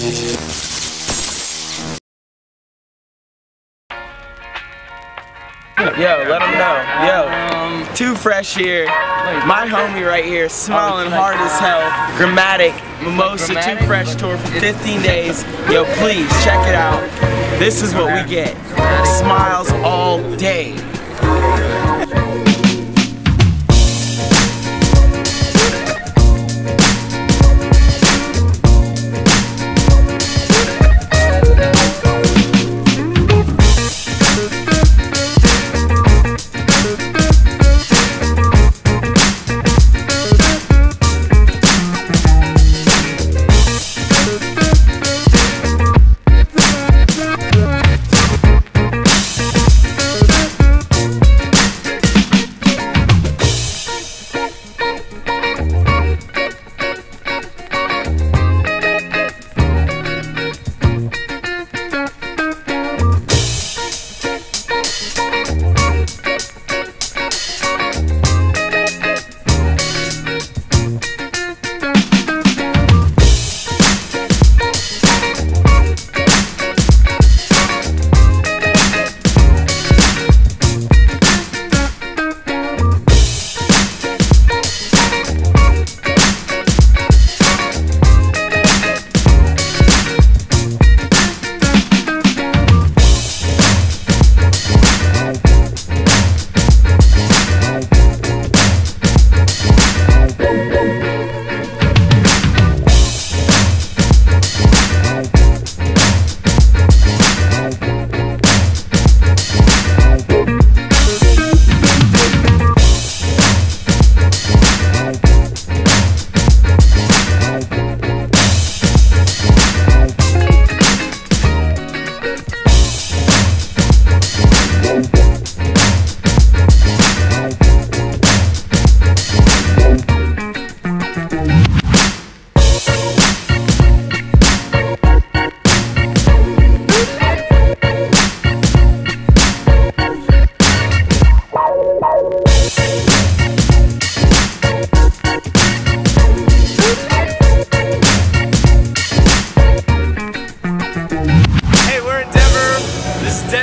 Yo, let them know. Yo, Two Fresh here. My homie right here, smiling hard as hell. Gramatik, Mimosa, Two Fresh tour for 15 days. Yo, please check it out. This is what we get. Smiles all day.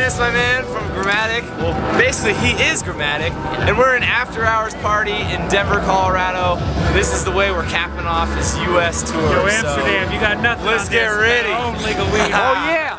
Dennis, my man, from Gramatik. Well, basically, he is Gramatik. And we're an after hours party in Denver, Colorado. This is the way we're capping off this U.S. tour. Yo, so- Amsterdam, you got nothing. Let's get this. ready. Own legal weed. oh, yeah.